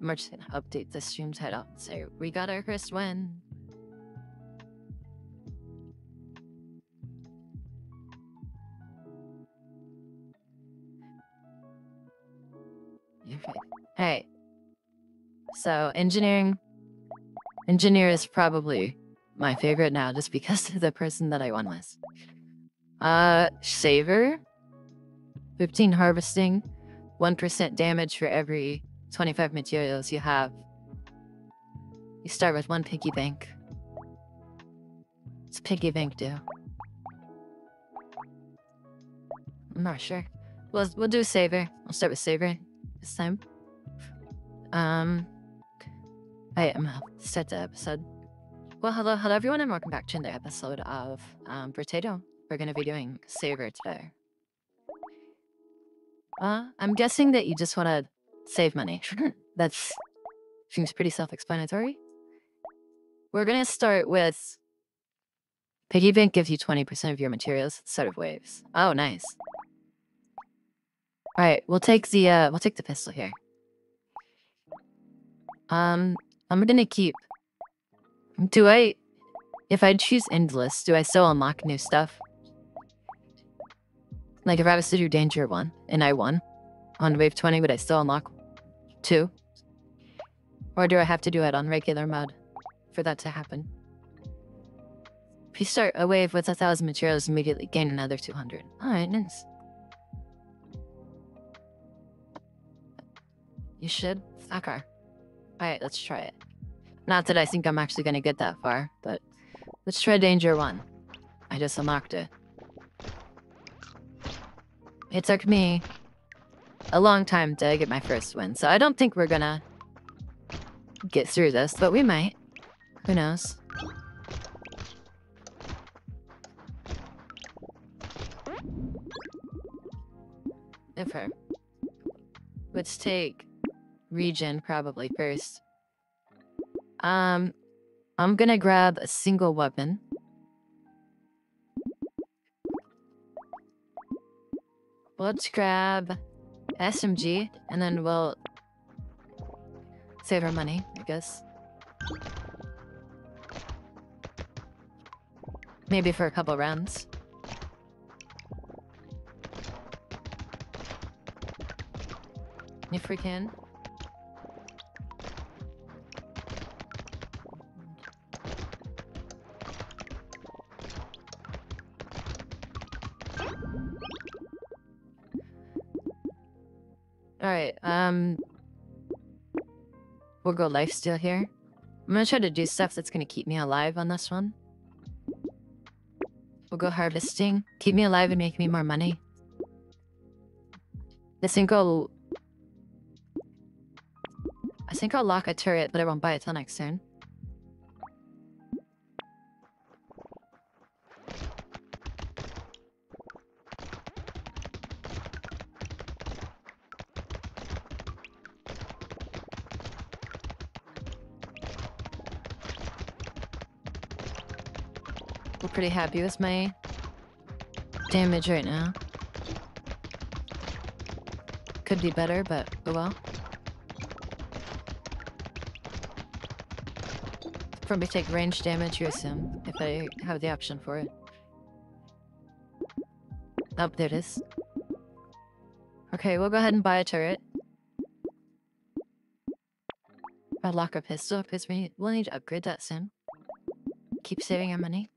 We're just gonna update the stream title. So we got our first win. Okay. Hey. So engineering engineer is probably my favorite now just because of the person that I won with. Uh saver. 15 harvesting. 1% damage for every 25 materials you have. You start with one piggy bank. What's piggy bank do? I'm not sure. We'll, we'll do saver. I'll start with saver this time. Um, I am set the episode. Well, hello, hello everyone, and welcome back to another episode of um, Brotato. We're gonna be doing saver today. Uh, I'm guessing that you just want to save money. That's seems pretty self-explanatory. We're gonna start with piggy bank gives you 20% of your materials start of waves. Oh, nice. All right, we'll take the uh, we'll take the pistol here. Um, I'm gonna keep. Do I, if I choose endless, do I still unlock new stuff? Like if I was to do danger one and I won on wave 20, would I still unlock two? Or do I have to do it on regular mode for that to happen? If you start a wave with a thousand materials, immediately gain another 200. Alright, nice. You should? Okay. Alright, let's try it. Not that I think I'm actually gonna get that far, but let's try Danger 1. I just unlocked it. It took me a long time to get my first win, so I don't think we're gonna get through this, but we might. Who knows? If her. Let's take regen probably first. Um, I'm gonna grab a single weapon. Let's grab SMG, and then we'll save our money, I guess. Maybe for a couple rounds. If we can. Alright, um... We'll go lifesteal here. I'm gonna try to do stuff that's gonna keep me alive on this one. We'll go harvesting. Keep me alive and make me more money. I think I'll... I think I'll lock a turret, but I won't buy it till next turn. We're pretty happy with my damage right now. Could be better, but oh well. Probably take range damage, you assume, if I have the option for it. Oh, there it is. Okay, we'll go ahead and buy a turret. Our pistol because we will need to upgrade that soon. Keep saving our money.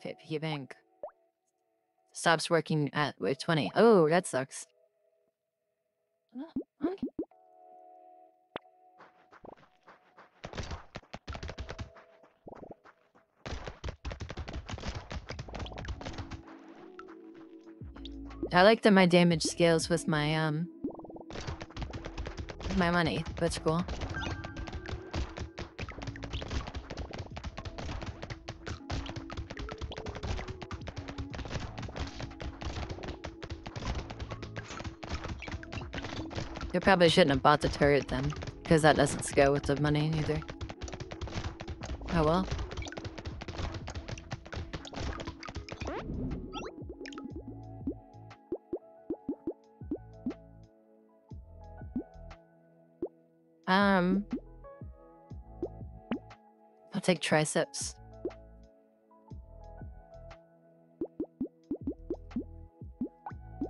Okay, piggy bank. Stops working at wave 20. Oh, that sucks. Uh. I like that my damage scales with my, um, with my money. That's cool. We probably shouldn't have bought the turret then, because that doesn't scale with the money either. Oh well. Um, I'll take triceps.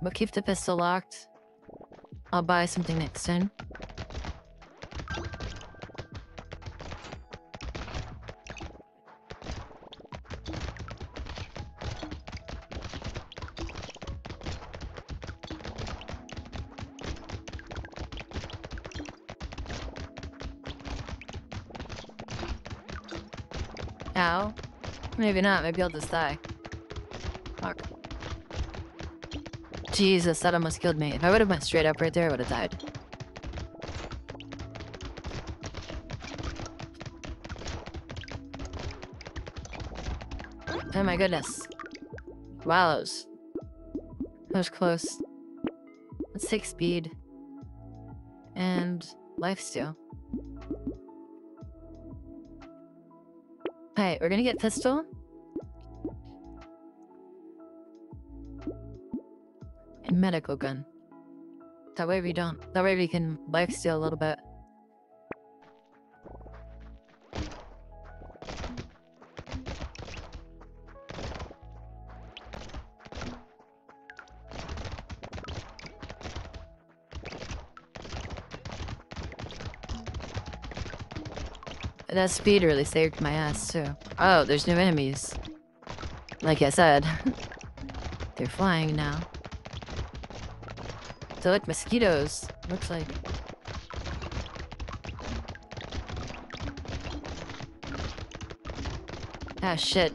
But keep the pistol locked. I'll buy something next time. Ow. Maybe not. Maybe I'll just die. Jesus, that almost killed me. If I would have went straight up right there, I would have died. Oh my goodness. Wallows. That was close. Let's take speed. And lifesteal. Alright, we're gonna get pistol. Medical gun. That way we don't that way we can lifesteal a little bit. That speed really saved my ass too. Oh, there's new enemies. Like I said. They're flying now. They're like mosquitoes. Looks like. Ah, shit.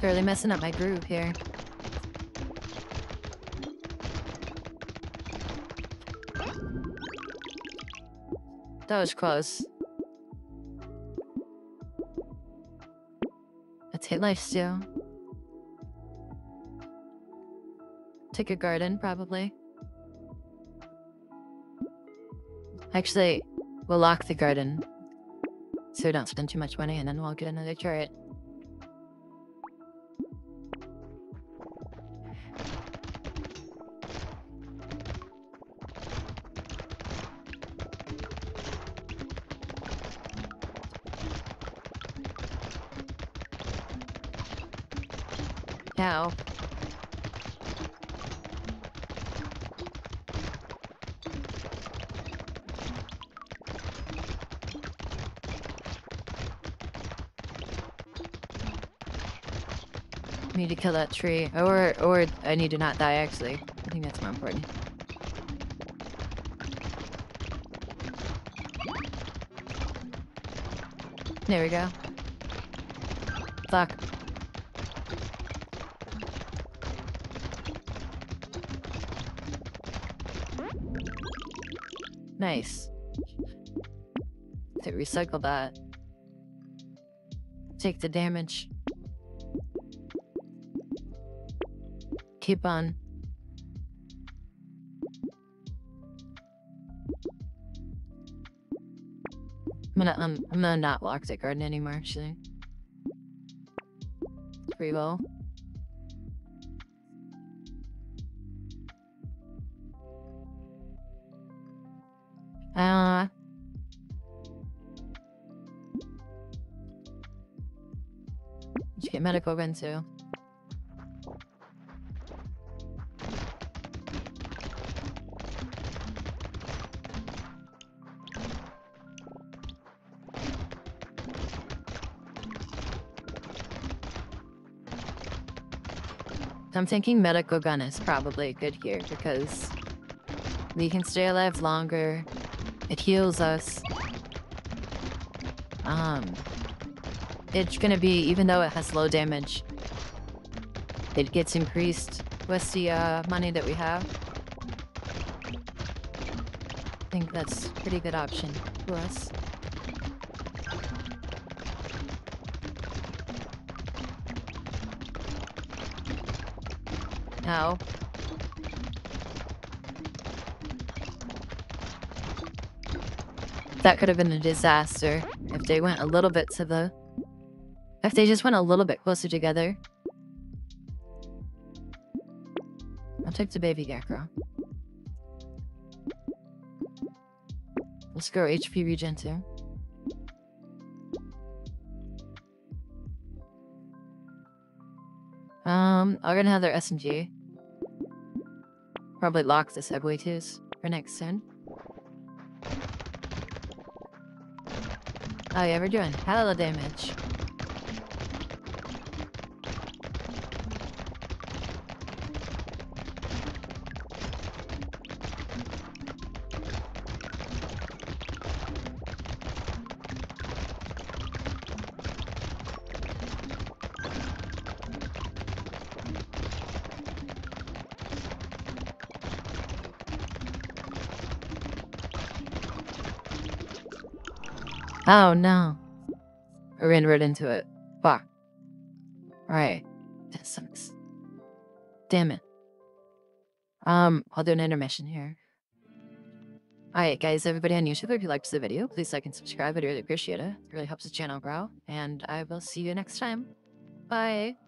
Barely messing up my groove here. That was close. Let's hit life steal. Take a garden, probably. Actually, we'll lock the garden. So we don't spend too much money and then we'll get another turret. Ow. Need to kill that tree. Or or I need to not die actually. I think that's more important. There we go. Fuck. Nice. To recycle that. Take the damage. Keep on. I'm gonna um, I'm gonna not lock the garden anymore actually. Free will. Uh you get medical gun too. I'm thinking medical gun is probably good here because we can stay alive longer. It heals us. Um, it's gonna be, even though it has low damage, it gets increased with the uh, money that we have. I think that's a pretty good option for us. That could have been a disaster if they went a little bit to the... If they just went a little bit closer together. I'll take the baby Gecko. Let's go HP regen too. Um, I'll get another SMG. Probably lock the subway twos for next turn. Oh yeah, we're doing hella damage. Oh no. I ran right into it. Fuck. Alright. Distance. Damn it. Um, I'll do an intermission here. Alright, guys, everybody on YouTube, if you liked the video, please like and subscribe. I'd really appreciate it. It really helps the channel grow. And I will see you next time. Bye.